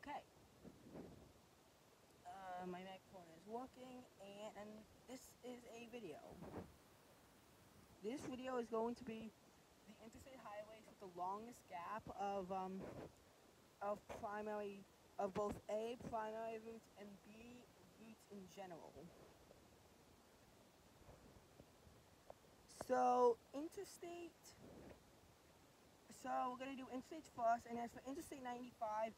Okay. Uh, my microphone is working, and this is a video. This video is going to be the interstate highways with the longest gap of um, of primary of both A primary routes and B routes in general. So interstate. So we're gonna do interstate first, and as for Interstate 95,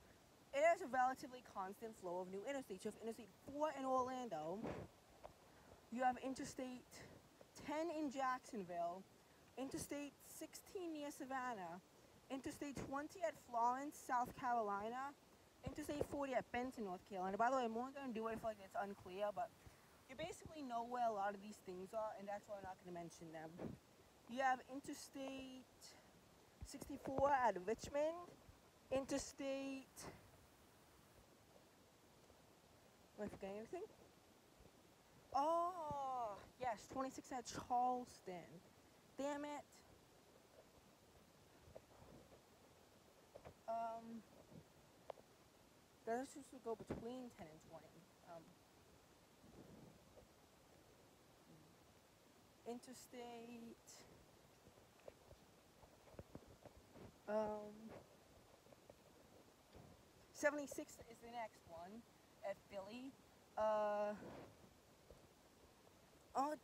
it has a relatively constant flow of new interstates. You have Interstate 4 in Orlando. You have Interstate 10 in Jacksonville. Interstate 16 near Savannah. Interstate 20 at Florence, South Carolina. Interstate 40 at Benson, North Carolina. By the way, I'm only gonna do it if like it's unclear, but you basically know where a lot of these things are, and that's why I'm not gonna mention them. You have Interstate 64 at Richmond, Interstate. Am I forgetting anything? Oh, yes, 26 at Charleston. Damn it. Um, that's just to go between 10 and 20. Um, interstate. Um, 76 is the next one at Philly. Uh, oh,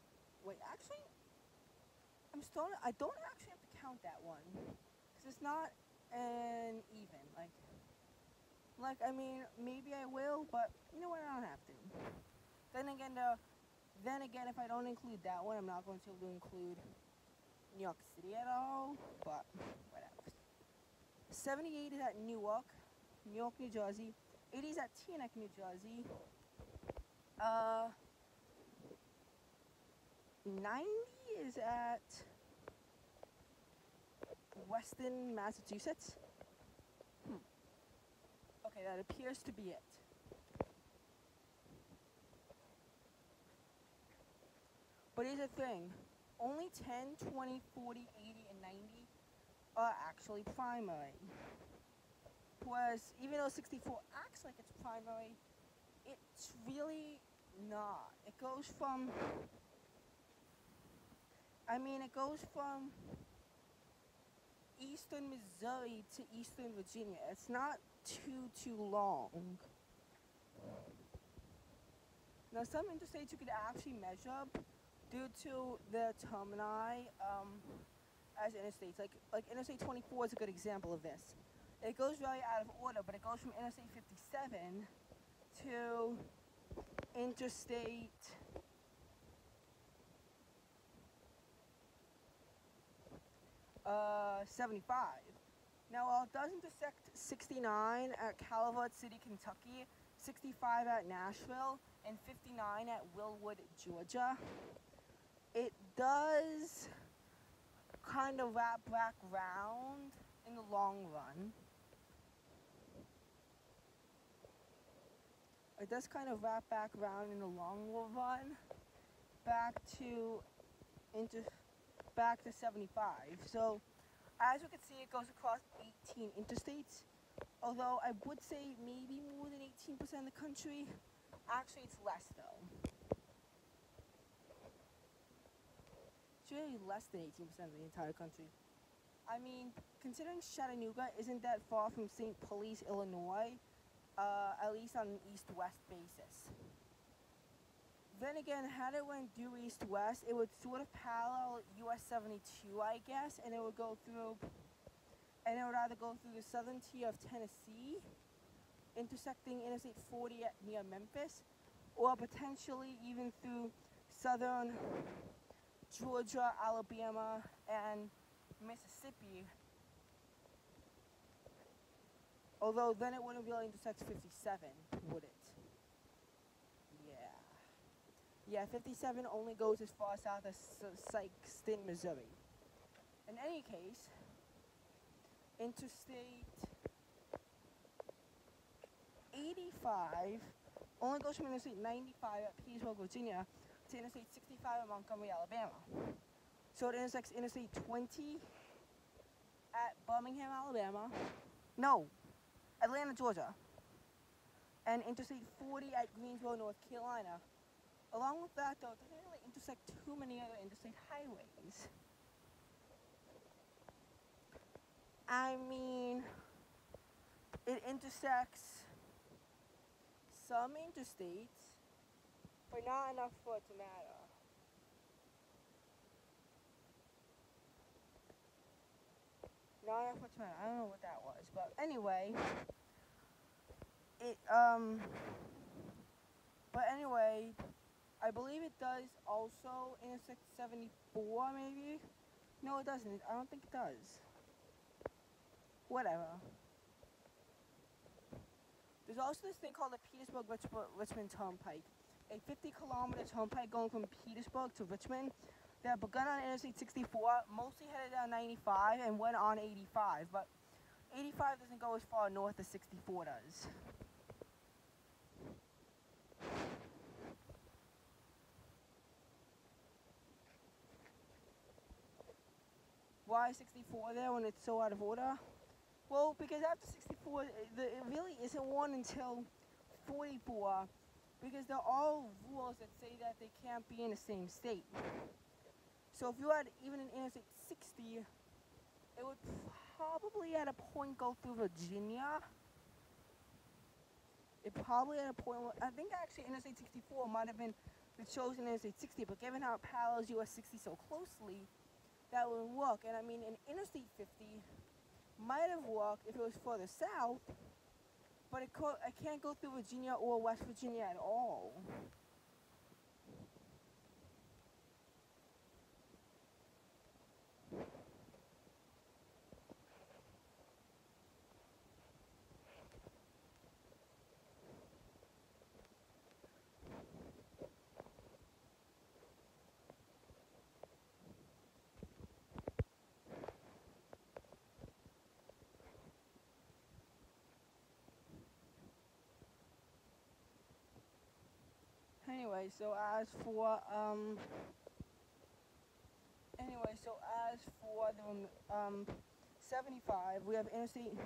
wait, actually, I'm starting, I don't actually have to count that one. Because it's not an even. Like, like, I mean, maybe I will, but you know what, I don't have to. Then again, uh, then again, if I don't include that one, I'm not going to include New York City at all, but whatever. 78 is at Newark, New York, New Jersey. 80 is at Teaneck, New Jersey. Uh, 90 is at Weston, Massachusetts. Hmm. Okay, that appears to be it. But here's the thing. Only 10, 20, 40, 80, and 90 are actually primary. Whereas even though 64 acts like it's primary, it's really not. It goes from, I mean, it goes from eastern Missouri to eastern Virginia. It's not too, too long. Now, some interstates you could actually measure due to the termini. Um, as interstates. Like like Interstate 24 is a good example of this. It goes really out of order, but it goes from Interstate 57 to Interstate uh, 75. Now, while it does intersect 69 at Calvert City, Kentucky, 65 at Nashville, and 59 at Wildwood, Georgia, it does kind of wrap back round in the long run. It does kind of wrap back around in the long run back to into back to 75. So as you can see it goes across 18 interstates. Although I would say maybe more than 18% of the country. Actually it's less though. It's really less than 18% of the entire country. I mean, considering Chattanooga isn't that far from St. Police, Illinois, uh, at least on an east-west basis. Then again, had it went due east-west, it would sort of parallel US 72, I guess, and it would go through, and it would either go through the southern tier of Tennessee, intersecting Interstate 40 at, near Memphis, or potentially even through southern Georgia, Alabama, and Mississippi. Although then it wouldn't be really intersect 57, would it? Yeah. Yeah, 57 only goes as far south as Sikeston, Missouri. In any case, Interstate 85 only goes from Interstate 95 at Petersburg, Virginia to Interstate 65 in Montgomery, Alabama. So it intersects Interstate 20 at Birmingham, Alabama. No, Atlanta, Georgia. and Interstate 40 at Greensboro, North Carolina. Along with that, though, it doesn't really intersect too many other interstate highways. I mean, it intersects some interstates, but not enough for it to matter. To. I don't know what that was, but anyway, it um. But anyway, I believe it does also intersect 74, maybe. No, it doesn't. I don't think it does. Whatever. There's also this thing called the Petersburg Richmond Turnpike, a 50 kilometer turnpike going from Petersburg to Richmond that begun on Interstate 64, mostly headed down 95 and went on 85, but 85 doesn't go as far north as 64 does. Why 64 there when it's so out of order? Well, because after 64, it, it really isn't one until 44, because there are all rules that say that they can't be in the same state. So if you had even an Interstate 60, it would probably at a point go through Virginia. It probably at a point, I think actually Interstate 64 might have been the chosen Interstate 60, but given how it parallels US 60 so closely, that would work. And I mean, an Interstate 50 might have worked if it was further south, but it, co- it can't go through Virginia or West Virginia at all. Anyway, so as for um anyway, so as for the um 75, we have interstate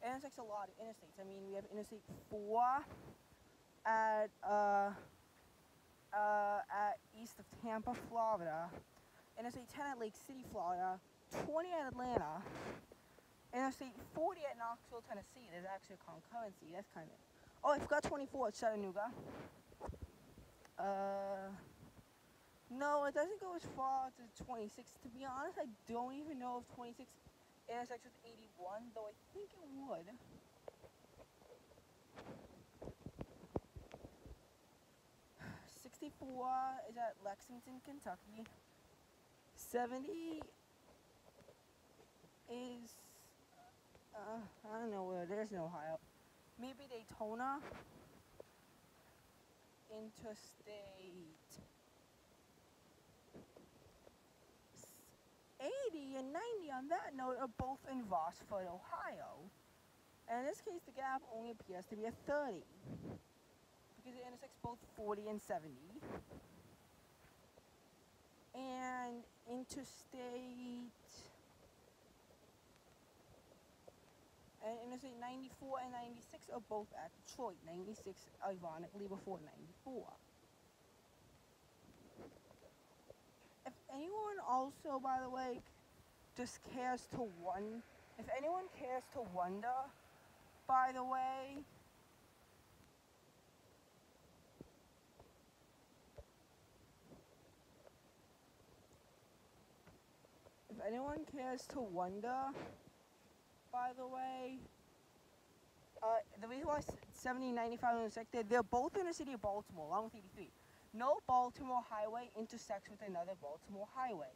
intersects a lot of interstates. I mean, we have interstate 4 at uh uh at east of Tampa, Florida. Interstate 10 at Lake City, Florida. 20 at Atlanta. Interstate 40 at Knoxville, Tennessee. There's actually a concurrency. That's kind of. Oh, I forgot 24 at Chattanooga. Uh, no, it doesn't go as far to 26. To be honest, I don't even know if 26 intersects with 81, though I think it would. Sixty-four is at Lexington, Kentucky. Seventy is uh, I don't know where. There's no Ohio. Maybe Daytona interstate 80 and 90 on that note are both in Rossford, Ohio. And in this case, the gap only appears to be a 30 because it intersects both 40 and 70. And interstate and Interstate 94 and 96 are both at Detroit. 96, ironically, before 94. If anyone also, by the way, just cares to wonder, if anyone cares to wonder, by the way, if anyone cares to wonder, by the way. Uh, the reason why 70 95 intersected, they're both in the city of Baltimore, along with 83. No Baltimore highway intersects with another Baltimore highway.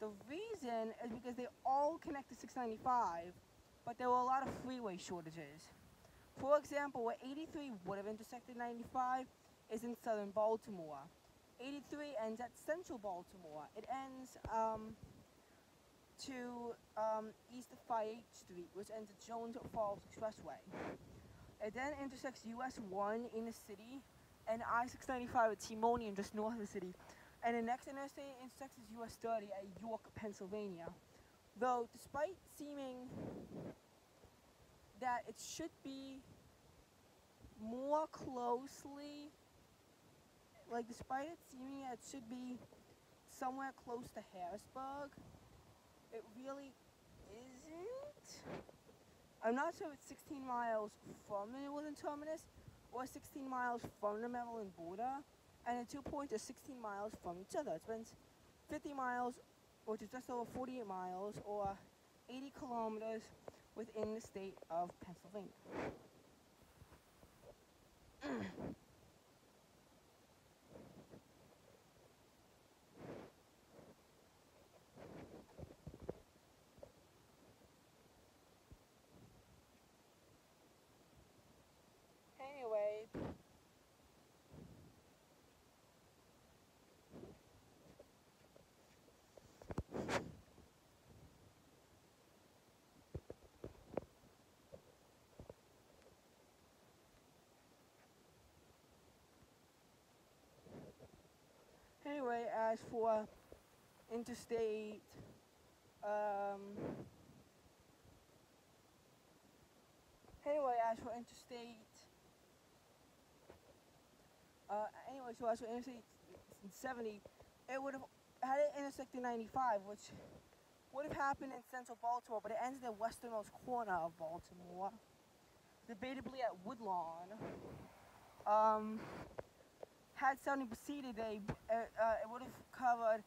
The reason is because they all connect to 695, but there were a lot of freeway shortages. For example, where 83 would have intersected 95 is in southern Baltimore. 83 ends at central Baltimore. It ends um, to um, east of 5 Street, which ends at Jones Falls Expressway. It then intersects US 1 in the city and I 695 at Timonium, just north of the city. And the next interstate intersects US 30 at York, Pennsylvania. Though, despite seeming that it should be more closely, like despite it seeming that it should be somewhere close to Harrisburg, it really isn't. I'm not sure if it's 16 miles from the northern terminus or 16 miles from the Maryland border, and the two points are 16 miles from each other. It's been 50 miles, which is just over 48 miles, or 80 kilometers within the state of Pennsylvania. anyway, anyway, as for interstate, um, anyway, as for interstate, uh, anyway, so as for interstate 70, it would have had it intersected 95, which would have happened in central Baltimore, but it ends in the westernmost corner of Baltimore, debatably at Woodlawn. Um, had 70 proceeded, they, uh, uh, it would have covered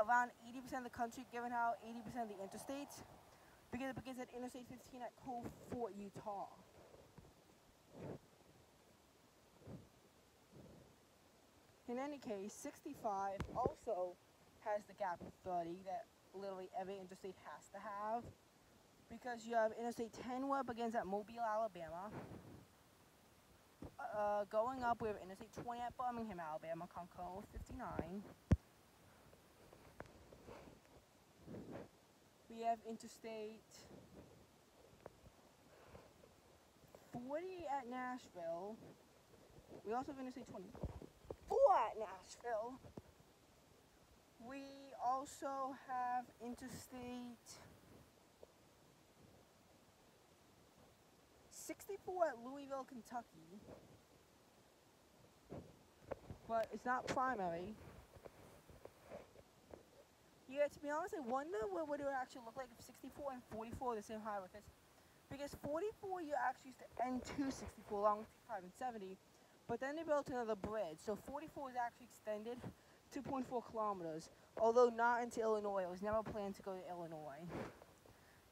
around 80% of the country, given how 80% of the interstates, because it begins at Interstate 15 at Cove Fort, Utah. In any case, 65 also has the gap of 30 that literally every interstate has to have, because you have Interstate 10 where it begins at Mobile, Alabama, uh, going up, we have Interstate 20 at Birmingham, Alabama, Conco 59. We have Interstate 40 at Nashville. We also have Interstate 24 at Nashville. We also have Interstate 64 at Louisville, Kentucky. But it's not primary. Yeah, to be honest, I wonder what would it actually look like if 64 and 44 are the same height with this. Because 44, you actually used to end to 64 along with 5 and 70. But then they built another bridge. So 44 is actually extended 2.4 kilometers. Although not into Illinois. It was never planned to go to Illinois.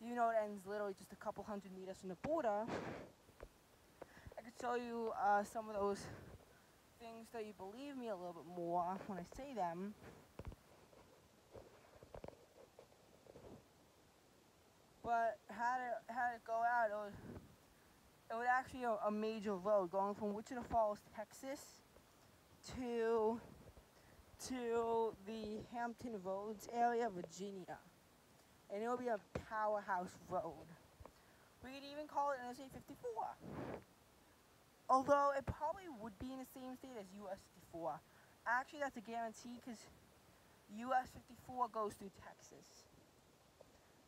You know it ends literally just a couple hundred meters from the border. I could show you uh, some of those things that you believe me a little bit more when I say them. But had it had it go out, it was it was actually a, a major road going from Wichita Falls, Texas, to to the Hampton Roads area, Virginia, and it would be a powerhouse road. We could even call it Interstate 54. Although it probably would be in the same state as US 54. Actually, that's a guarantee because US 54 goes through Texas.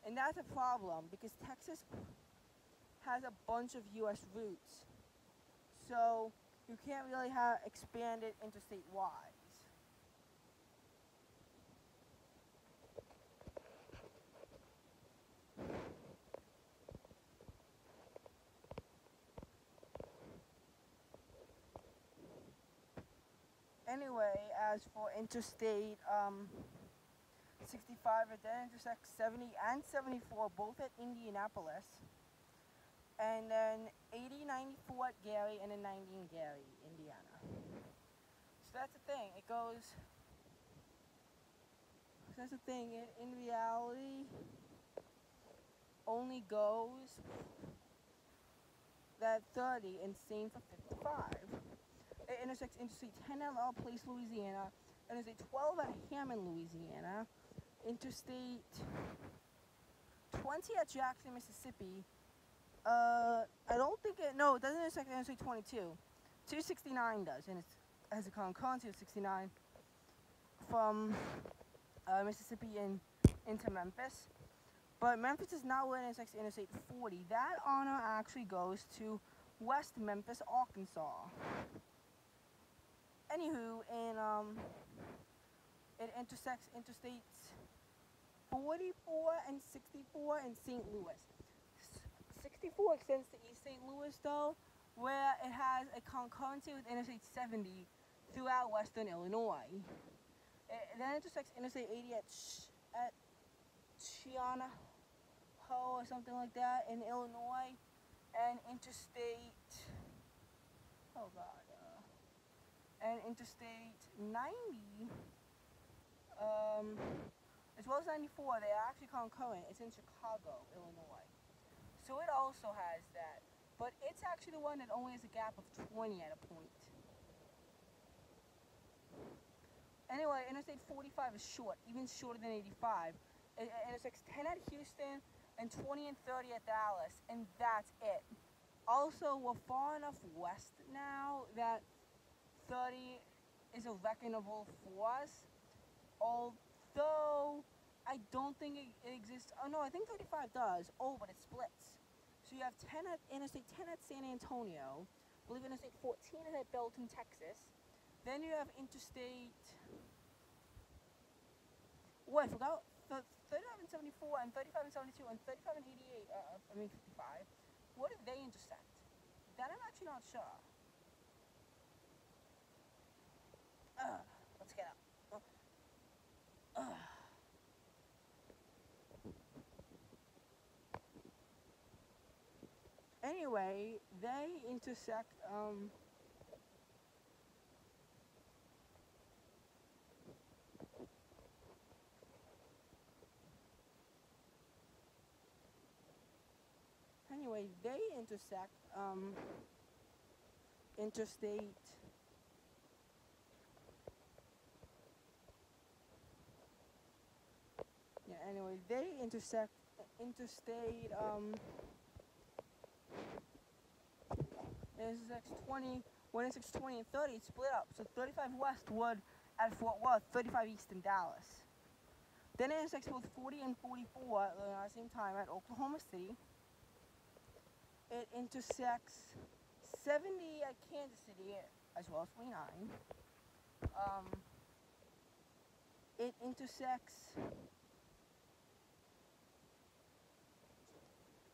And that's a problem because Texas has a bunch of US routes. So you can't really have expand it interstate Anyway, as for interstate um, 65, it then intersects 70 and 74, both at Indianapolis. And then 80, 94 at Gary, and then 90 in Gary, Indiana. So that's the thing. It goes. So that's the thing. It, in reality, only goes that 30 and same for 55. It intersects Interstate 10 at La Place, Louisiana, Interstate 12 at Hammond, Louisiana, Interstate 20 at Jackson, Mississippi. Uh, I don't think it, no, it doesn't intersect Interstate 22. 269 does, and it has a concurrence to 69 from uh, Mississippi in, into Memphis. But Memphis is not where it intersects Interstate 40. That honor actually goes to West Memphis, Arkansas. Anywho, and um, it intersects interstates 44 and 64 in St. Louis. 64 extends to East St. Louis, though, where it has a concurrency with Interstate 70 throughout western Illinois. It then intersects Interstate 80 at, Ch- at Chiana Ho or something like that in Illinois, and Interstate, oh god, and Interstate 90, um, as well as 94, they are actually concurrent. It's in Chicago, Illinois. So it also has that. But it's actually the one that only has a gap of 20 at a point. Anyway, Interstate 45 is short, even shorter than 85. It, it intersects 10 at Houston and 20 and 30 at Dallas, and that's it. Also, we're far enough west now that 30 is a reckonable force. Although I don't think it, exists. Oh no, I think 35 does. Oh, but it splits. So you have 10 at Interstate 10 at San Antonio. I believe Interstate 14 is at Belton, Texas. Then you have Interstate. Oh, I forgot. 35 and 74 and 35 and 72 and 35 and 88. Uh, I mean 55. What did they intersect? That I'm actually not sure. Let's get uh. Anyway, they intersect. Um, anyway, they intersect um, interstate. Yeah. Anyway, they intersect interstate. Um, intersects 20, when intersects 20 and 30, it's split up. So 35 West would at Fort Worth, 35 East in Dallas. Then it intersects both 40 and 44 at the same time at Oklahoma City. It intersects 70 at Kansas City as well as 29. Um, it intersects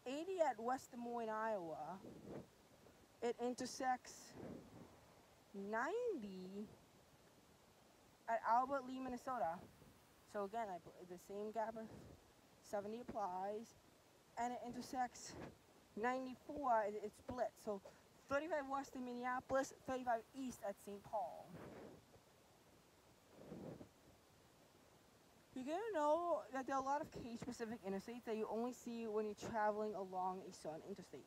80 at West Des Moines, Iowa. It intersects 90 at Albert Lea, Minnesota. So again, I, the same gap of 70 applies. And it intersects 94, it, it splits. So 35 west in Minneapolis, 35 east at St. Paul. You're gonna know that there are a lot of case-specific interstates that you only see when you're traveling along a certain interstate.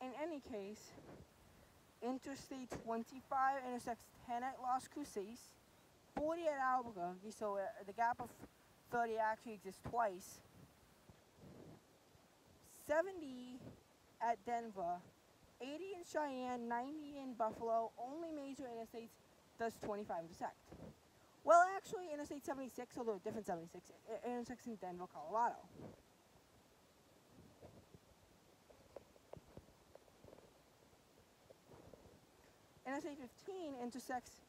In any case, Interstate 25 intersects 10 at Las Cruces, 40 at Albuquerque, so uh, the gap of 30 actually exists twice. 70 at Denver, 80 in Cheyenne, 90 in Buffalo. Only major interstates does 25 intersect. Well, actually, Interstate 76, although a different 76, intersects in Denver, Colorado. Interstate 15 intersects,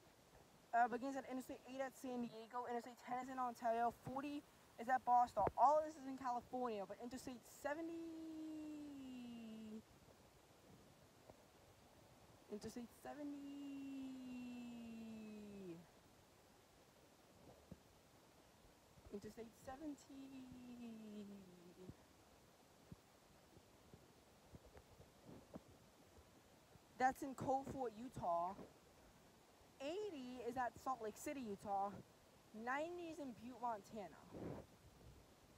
uh, begins at Interstate 8 at San Diego, Interstate 10 is in Ontario, 40 is at Barstow. All of this is in California, but Interstate 70, Interstate 70, Interstate 70, That's in Cove Fort, Utah. 80 is at Salt Lake City, Utah. 90 is in Butte, Montana.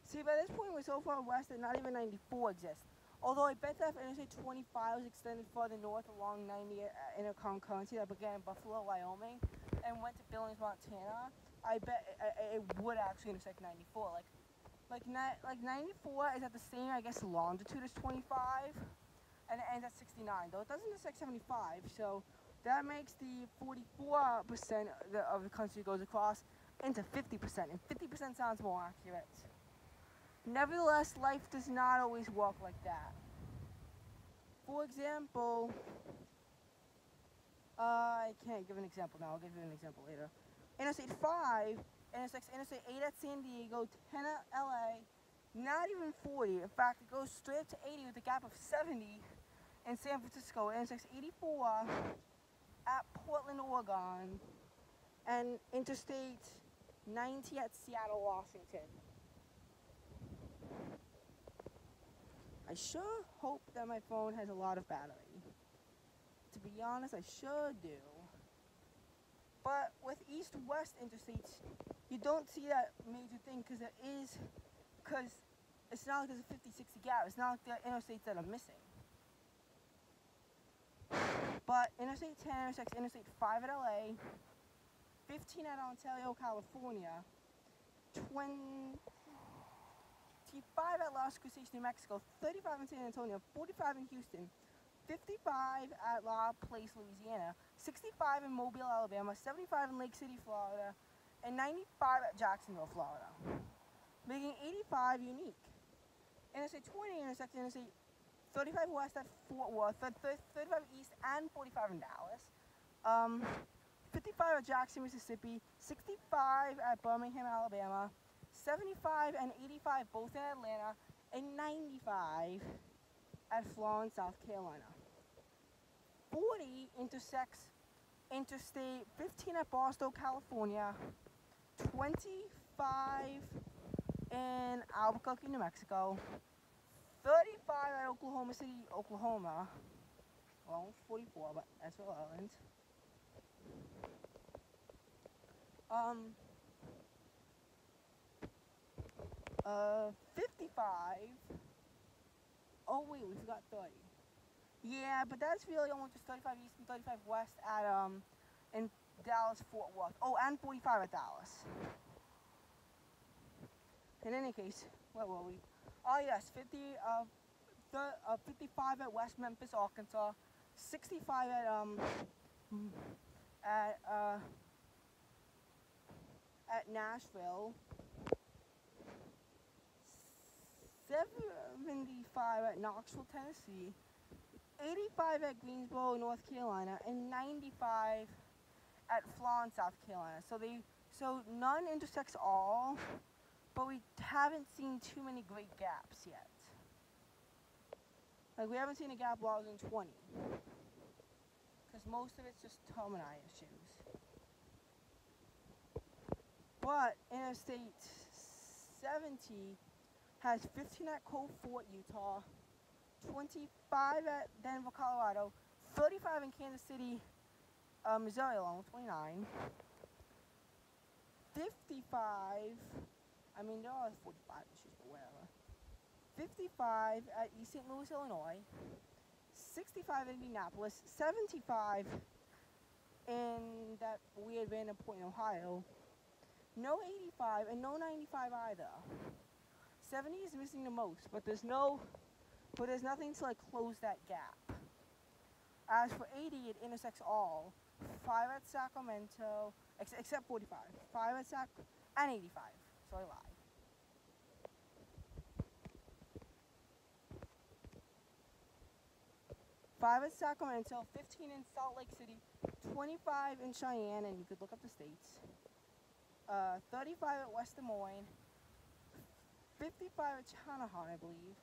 See, by this point, we're so far west that not even 94 exists. Although I bet that if Interstate 25 was extended further north along 90 uh, in a concurrency that began in Buffalo, Wyoming, and went to Billings, Montana, I bet it, it would actually intersect 94. Like, like, ni- like 94 is at the same, I guess, longitude as 25 and it ends at 69. Though it doesn't intersect 75, so that makes the 44% of the country goes across into 50%, and 50% sounds more accurate. Nevertheless, life does not always work like that. For example, uh, I can't give an example now, I'll give you an example later. Interstate 5 intersects Interstate 8 at San Diego, 10 at LA, not even 40. In fact, it goes straight up to 80 with a gap of 70 in San Francisco. It intersects 84 at Portland, Oregon, and Interstate 90 at Seattle, Washington. I sure hope that my phone has a lot of battery. To be honest, I sure do. But with east-west interstates, you don't see that major thing because it is, because it's not like there's a 50-60 gap. It's not like there are interstates that are missing. But Interstate 10 intersects Interstate 5 at LA, 15 at Ontario, California, 25 at Las Cruces, New Mexico, 35 in San Antonio, 45 in Houston, 55 at La Place, Louisiana, 65 in Mobile, Alabama, 75 in Lake City, Florida, and 95 at Jacksonville, Florida, making 85 unique. Interstate 20 intersects Interstate 35 west at Fort Worth, 35 east and 45 in Dallas. Um, 55 at Jackson, Mississippi, 65 at Birmingham, Alabama, 75 and 85 both in Atlanta, and 95 at Florence, South Carolina. 40 intersects Interstate 15 at Barstow, California, 25 in Albuquerque, New Mexico, 35 at Oklahoma City, Oklahoma. Well, 44, but that's irrelevant. Um, uh, 55. Oh wait, we forgot 30. Yeah, but that's really only just 35 east and 35 west at, um, in Dallas, Fort Worth. Oh, and 45 at Dallas. In any case, where were we? Oh yes, 50, uh, uh, 55 at West Memphis, Arkansas, 65 at, um, at, uh, at Nashville, 75 at Knoxville, Tennessee, 85 at Greensboro, North Carolina, and 95 at Florence, South Carolina. So they, so none intersects all but we haven't seen too many great gaps yet. Like we haven't seen a gap longer than 20. Because most of it's just termini issues. But Interstate 70 has 15 at Cove Fort, Utah, 25 at Denver, Colorado, 35 in Kansas City, uh, Missouri alone, 29, 55 I mean, there are 45 issues, but whatever. 55 at East St. Louis, Illinois. 65 in Indianapolis. 75 in that weird random point in Ohio. No 85 and no 95 either. 70 is missing the most, but there's no, but there's nothing to like close that gap. As for 80, it intersects all. 5 at Sacramento, ex except 45. 5 at Sac, and 85 so I lied. Five at Sacramento, 15 in Salt Lake City, 25 in Cheyenne, and you could look up the states. Uh, 35 at West Des Moines, 55 at Channahon, I believe,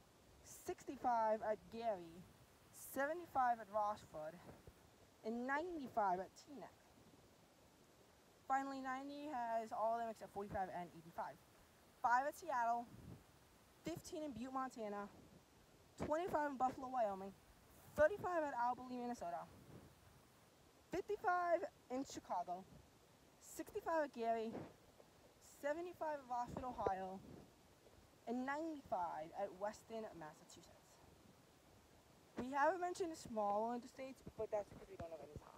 65 at Gary, 75 at Rossford, and 95 at Teaneck. Finally, 90 has all of them except 45 and 85. 5 at Seattle, 15 in Butte, Montana, 25 in Buffalo, Wyoming, 35 at Albany, Minnesota, 55 in Chicago, 65 at Gary, 75 at Rossford, Ohio, and 95 at Weston, Massachusetts. We haven't mentioned the smaller interstates, but that's because we don't have any.